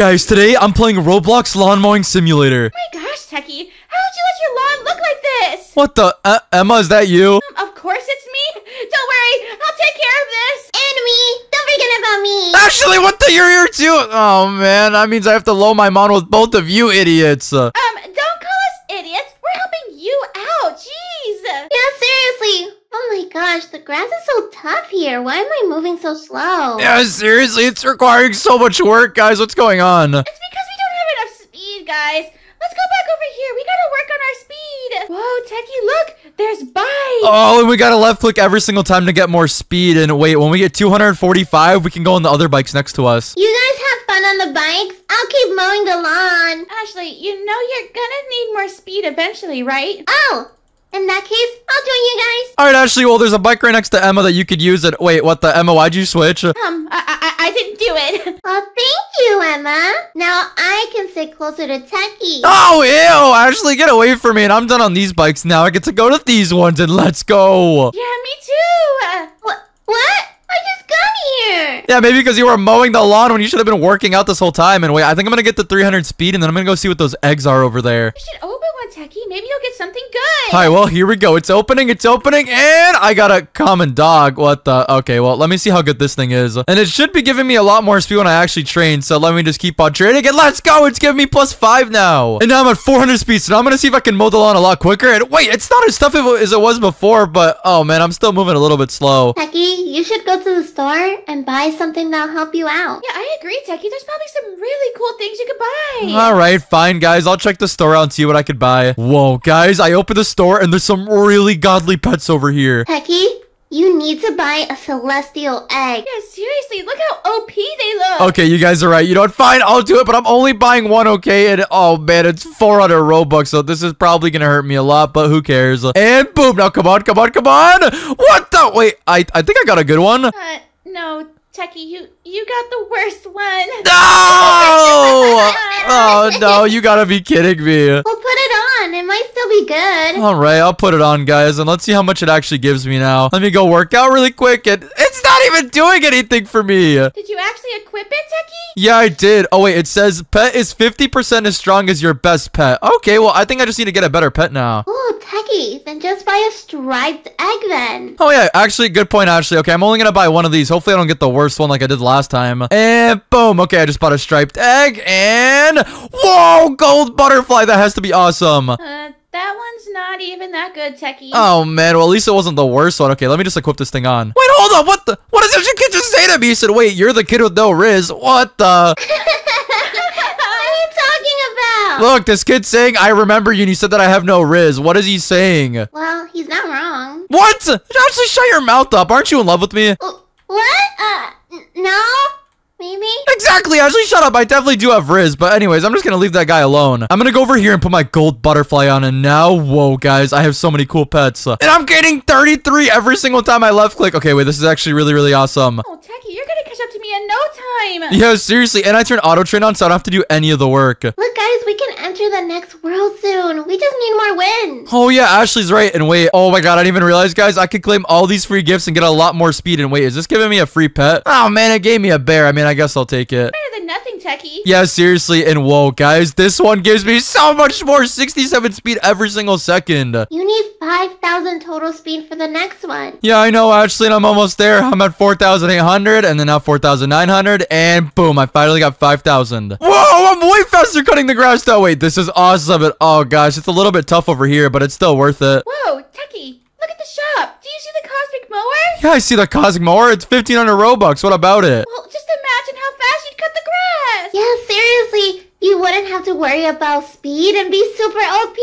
Guys, today I'm playing Roblox Lawn Mowing Simulator. Oh my gosh, Techy, how would you let your lawn look like this? What the? Uh, Emma, is that you? Um, of course it's me. Don't worry, I'll take care of this. And me. Don't forget about me. Actually, what the? You're here too. Oh man, that means I have to low my mom with both of you idiots. Uh, don't call us idiots. We're helping you out. Jeez. Yeah, seriously. Oh my gosh, the grass is so tough here. Why am I moving so slow? yeah, seriously, it's requiring so much work, guys. What's going on? It's because we don't have enough speed, guys. Let's go back over here. We gotta work on our speed. Whoa, Techy, look. There's bikes. Oh, and we gotta left click every single time to get more speed. And wait, when we get 245, we can go on the other bikes next to us. You guys have fun on the bikes. I'll keep mowing the lawn. Ashley, you know you're gonna need more speed eventually, right? Oh, in that case, I'll join you guys. All right, Ashley. Well, there's a bike right next to Emma that you could use. It. Wait, what the Emma? Why'd you switch? Um, I, I, I didn't do it. Well, thank you, Emma. Now I can sit closer to Techy. Oh, ew! Ashley, get away from me. And I'm done on these bikes now. I get to go to these ones and let's go. yeah, me too. What? What? I just got here. Yeah, maybe because you were mowing the lawn when you should have been working out this whole time. And wait, I think I'm gonna get the 300 speed, and then I'm gonna go see what those eggs are over there. You should open one, Techy. Maybe you'll get something good. All right, well, here we go. It's opening, it's opening, and I got a common dog. What the? Okay, well, let me see how good this thing is. And it should be giving me a lot more speed when I actually train, so let me just keep on training, and let's go! It's giving me plus five now. And now I'm at 400 speed, so now I'm gonna see if I can mow the lawn a lot quicker. And wait, it's not as tough as it was before, but oh man, I'm still moving a little bit slow. Techy, you should go to the store and buy something that'll help you out. Yeah, I agree, Techy. There's probably some really cool things you could buy. All right, fine, guys. I'll check the store out and see what I could buy. Whoa, guys, I opened the store and there's some really godly pets over here. Techy, you need to buy a celestial egg. Yeah, seriously, look how OP they look. Okay, you guys are right. You know what? Fine, I'll do it, but I'm only buying one, okay? And oh man, it's 400 Robux, so this is probably gonna hurt me a lot, but who cares? And boom, now come on, come on, come on! What the? Wait, I, I think I got a good one. Uh, no, Techy, you you got the worst one. No! Oh no, you gotta be kidding me. We'll put it on. It might still be good. All right, I'll put it on, guys, and let's see how much it actually gives me now. Let me go work out really quick, and it's not even doing anything for me. Did you actually equip it, Techy? Yeah, I did. Oh, wait, it says pet is 50% as strong as your best pet. Okay, well, I think I just need to get a better pet now. Ooh, Techy, then just buy a striped egg then. Oh, yeah, actually, good point, Ashley. Okay, I'm only gonna buy one of these. Hopefully, I don't get the worst one like I did last time. And boom. Okay, I just bought a striped egg, and whoa, gold butterfly. That has to be awesome. Uh, that one's not even that good, Techy. Oh man, well at least it wasn't the worst one. Okay, let me just equip this thing on. Wait, hold on, what the? What did this kid just say to me? He said, wait, you're the kid with no riz. What the? what are you talking about? Look, this kid's saying, I remember you and you said that I have no riz. What is he saying? Well, he's not wrong. What? Actually, shut your mouth up. Aren't you in love with me? What? Uh, no? Maybe? Exactly, Ashley, shut up. I definitely do have Riz, but anyways, I'm just gonna leave that guy alone. I'm gonna go over here and put my gold butterfly on, and now, whoa, guys, I have so many cool pets. And I'm getting 33 every single time I left click. Okay, wait, this is actually really, really awesome. Oh, Techy, you're gonna in no time. Yeah, seriously, and I turn auto train on, so I don't have to do any of the work. Look, guys, we can enter the next world soon. We just need more wins. Oh yeah, Ashley's right. And wait, oh my god, I didn't even realize, guys, I could claim all these free gifts and get a lot more speed. And wait, is this giving me a free pet? Oh man, it gave me a bear. I mean, I guess I'll take it. Better than nothing, Techy. Yeah, seriously, and whoa, guys, this one gives me so much more 67 speed every single second. You need 5,000 total speed for the next one. Yeah, I know, Ashley, and I'm almost there. I'm at 4,800, and then now 4,900, and boom, I finally got 5,000. Whoa, I'm way faster cutting the grass, though. Wait, this is awesome. And, oh, gosh, it's a little bit tough over here, but it's still worth it. Whoa, Techy, look at the shop. Do you see the cosmic mower? Yeah, I see the Cosmic Mower. It's 1,500 Robux. What about it? Well, just imagine how fast you'd cut the grass. Yeah, seriously. You wouldn't have to worry about speed and be super OP.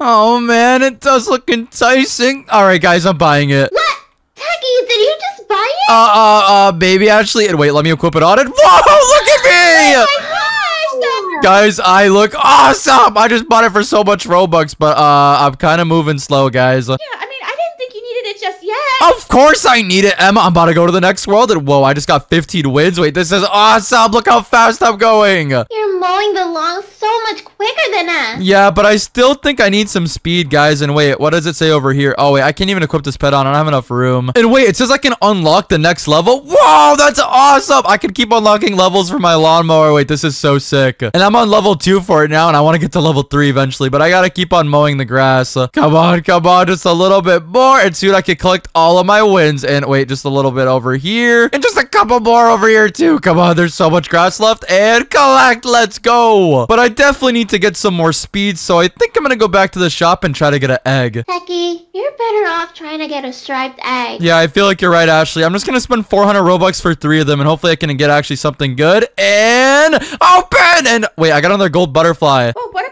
Oh, man, it does look enticing. All right, guys, I'm buying it. What? Techy, did you just buy it? Uh, uh, uh, baby, actually, And wait, let me equip it on it. Whoa, look at me! Oh my gosh, Guys, I look awesome! I just bought it for so much Robux, but uh, I'm kind of moving slow, guys. Yeah, I mean, Of course I need it, Emma. I'm about to go to the next world. And whoa, I just got 15 wins. Wait, this is awesome. Look how fast I'm going. You're mowing the lawn so much quicker than us. Yeah, but I still think I need some speed, guys. And wait, what does it say over here? Oh, wait, I can't even equip this pet on. I don't have enough room. And wait, it says I can unlock the next level. Whoa, that's awesome. I can keep unlocking levels for my lawnmower. Wait, this is so sick. And I'm on level two for it now, and I want to get to level three eventually, but I got to keep on mowing the grass. Come on, come on, just a little bit more. And soon I can collect all of my wins. And wait, just a little bit over here. And just a couple more over here, too. Come on, there's so much grass left. And collect, let's go. But I definitely need to get some more speed, so I think I'm going to go back to the shop and try to get an egg. Techy, you're better off trying to get a striped egg. Yeah, I feel like you're right, Ashley. I'm just going to spend 400 Robux for three of them, and hopefully I can get actually something good. And open! And wait, I got another gold butterfly. Oh, what about the other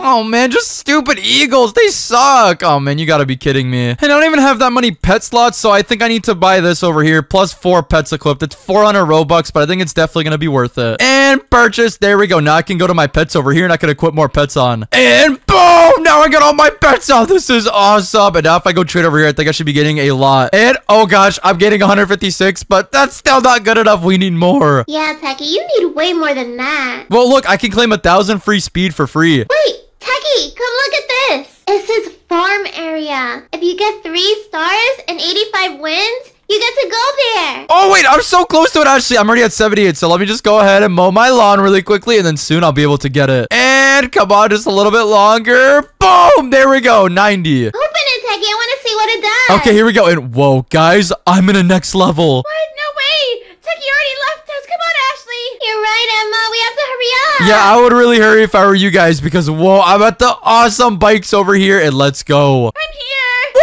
Oh man, just stupid eagles. They suck. Oh man, you gotta be kidding me. And I don't even have that many pet slots, so I think I need to buy this over here. Plus four pets equipped. It's 400 Robux, but I think it's definitely gonna be worth it. And purchase. There we go. Now I can go to my pets over here and I can equip more pets on. And boom! Now I got all my pets on. This is awesome. And now if I go trade over here, I think I should be getting a lot. And oh gosh, I'm getting 156, but that's still not good enough. We need more. Yeah, Techy, you need way more than that. Well, look, I can claim a thousand free speed for free. Wait, Techy, come look at this. It says farm area. If you get three stars and 85 wins, you get to go there. Oh, wait, I'm so close to it, actually. I'm already at 78, so let me just go ahead and mow my lawn really quickly, and then soon I'll be able to get it. And come on, just a little bit longer. Boom! There we go, 90. Open it, Techy. I want to see what it does. Okay, here we go. And whoa, guys, I'm in a next level. What? No way. Techy already left us. Come on, Ashley. You're right, Emma. We have to hurry up. Yeah, I would really hurry if I were you guys, because whoa, I'm at the awesome bikes over here, and let's go. I'm here.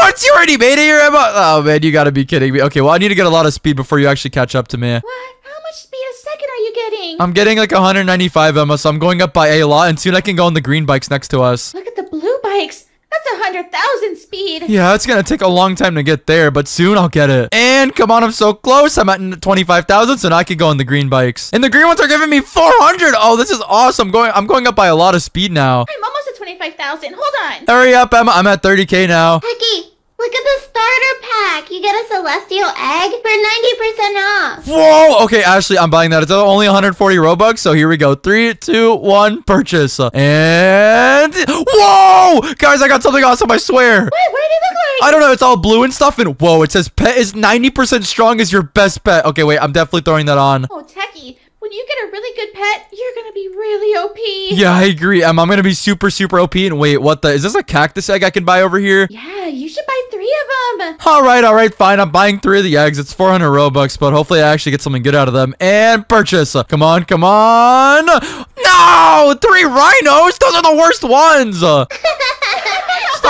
What? You already made it here, Emma? Oh, man, you gotta be kidding me. Okay, well, I need to get a lot of speed before you actually catch up to me. What? How much speed a second are you getting? I'm getting like 195, Emma, so I'm going up by a lot, and soon I can go on the green bikes next to us. Look at the blue bikes. That's a hundred thousand speed. Yeah, it's gonna take a long time to get there, but soon I'll get it. And come on, I'm so close. I'm at 25,000, so now I can go on the green bikes. And the green ones are giving me 400. Oh, this is awesome. Going, I'm going up by a lot of speed now. I'm almost at twenty-five thousand. Hold on. Hurry up, Emma. I'm at 30k now. Techy, look at the starter pack. You get a celestial egg for 90% off. Whoa. Okay, Ashley, I'm buying that. It's only 140 Robux, so here we go. Three, two, one, purchase. And whoa, guys, I got something awesome. I swear. Wait, what did it look like? I don't know. It's all blue and stuff. And whoa, it says pet is 90% strong as your best pet. Okay, wait. I'm definitely throwing that on. Oh, Techy, when you get a really good pet, you're gonna be really OP. Yeah, I agree. Um, I'm gonna be super, super OP. And wait, what the? Is this a cactus egg I can buy over here? Yeah, you should buy three of them. All right, all right, fine. I'm buying three of the eggs. It's 400 Robux, but hopefully I actually get something good out of them. And purchase. Uh, come on, come on. No! Three rhinos? Those are the worst ones. Uh,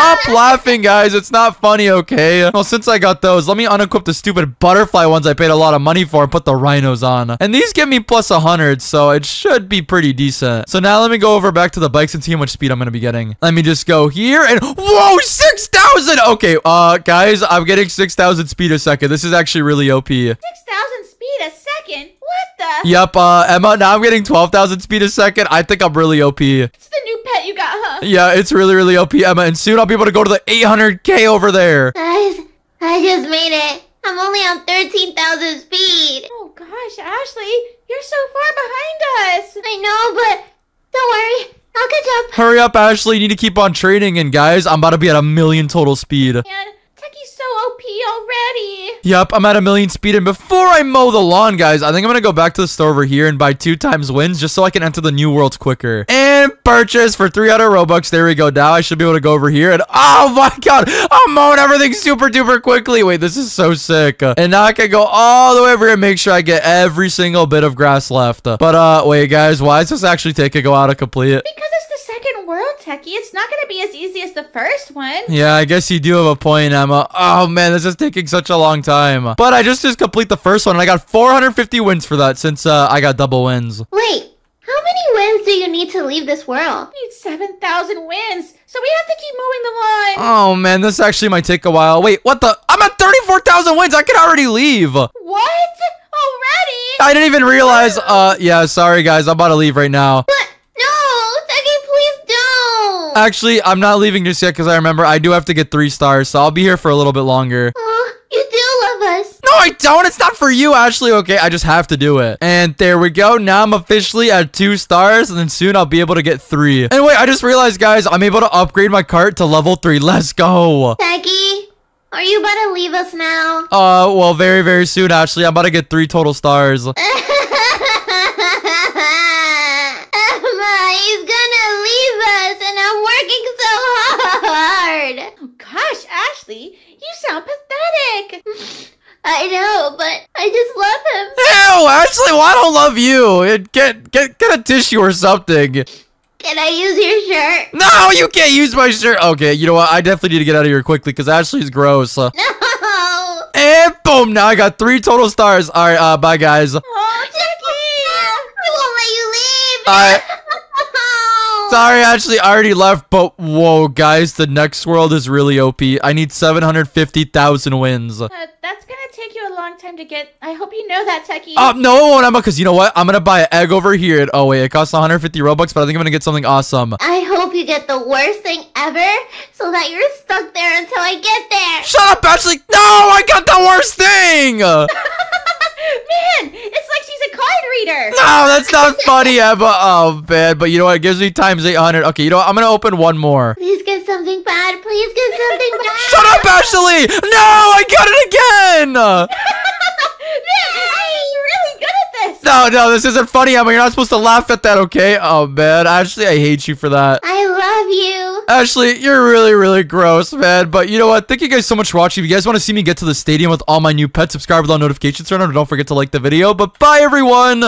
Stop laughing, guys. It's not funny, okay? Well, since I got those, let me unequip the stupid butterfly ones I paid a lot of money for and put the rhinos on. And these give me plus 100, so it should be pretty decent. So now let me go over back to the bikes and see how much speed I'm going to be getting. Let me just go here and... Whoa, 6,000! Okay, uh, guys, I'm getting 6,000 speed a second. This is actually really OP. Six thousand speed a second. What the? Yep, uh, Emma, now I'm getting 12,000 speed a second. I think I'm really OP. It's the new pet you got, huh? Yeah, it's really, really OP, Emma. And soon I'll be able to go to the 800k over there. Guys, I just made it. I'm only on 13,000 speed. Oh gosh, Ashley, you're so far behind us. I know, but don't worry. I'll catch up. Hurry up, Ashley. You need to keep on training. And guys, I'm about to be at a million total speed. And Techy's already. Yep, I'm at a million speed. And before I mow the lawn, guys, I think I'm going to go back to the store over here and buy two times wins just so I can enter the new worlds quicker. And purchase for 300 Robux. There we go. Now I should be able to go over here. And oh my god, I'm mowing everything super duper quickly. Wait, this is so sick. And now I can go all the way over here and make sure I get every single bit of grass left. But uh, wait, guys, why does this actually take a go out to complete? Because it's the second world, Techy. It's not gonna be as easy as the first one. Yeah, I guess you do have a point, Emma. Oh man, this is taking such a long time. But I just just complete the first one, and I got 450 wins for that since uh, I got double wins. Wait, how many wins do you need to leave this world? We need 7,000 wins, so we have to keep mowing the lawn. Oh man, this actually might take a while. Wait, what the? I'm at 34,000 wins. I can already leave. What? Already? I didn't even realize. Uh, yeah, sorry guys, I'm about to leave right now. But no, Techy, please don't. Actually, I'm not leaving just yet because I remember I do have to get three stars, so I'll be here for a little bit longer. Oh, you do love us. No, I don't. It's not for you, Ashley. Okay, I just have to do it. And there we go. Now I'm officially at two stars, and then soon I'll be able to get three. And wait, I just realized, guys, I'm able to upgrade my cart to level three. Let's go. Techy, are you about to leave us now? Uh, well, very, very soon, Ashley. I'm about to get three total stars. Emma, he's gonna leave us, and I'm working so hard. Oh, gosh, Ashley, you sound pathetic. I know, but I just love him. Ew, Ashley, well, I don't love you. Get, get, get a tissue or something. Can I use your shirt? No, you can't use my shirt. Okay, you know what? I definitely need to get out of here quickly because Ashley's gross. No. and boom, now I got three total stars. All right, uh, bye, guys. Oh, Techy. I won't let you leave. I- Sorry, Ashley, I already left, but whoa, guys, the next world is really OP. I need 750,000 wins. Uh, that's gonna take you a long time to get. I hope you know that, Techy. Oh, no, it won't, Emma, because you know what? I'm going to buy an egg over here. Oh, wait, it costs 150 Robux, but I think I'm going to get something awesome. I hope you get the worst thing ever so that you're stuck there until I get there. Shut up, Ashley! No, I got the worst thing! Man, it's like she's a card reader. No, that's not funny, Emma. Oh, man, but you know what? It gives me times 800. Okay, you know what? I'm going to open one more. Please get something bad. Please get something bad. Shut up, Ashley! No, I got it again! Man, uh, hey, really good at this. No, no, this isn't funny, Emma. You're not supposed to laugh at that, okay? Oh, man. Ashley, I hate you for that. I love you. Ashley, you're really, really gross, man. But you know what? Thank you guys so much for watching. If you guys want to see me get to the stadium with all my new pets, subscribe with all notifications turned on. Don't forget to like the video. But bye, everyone!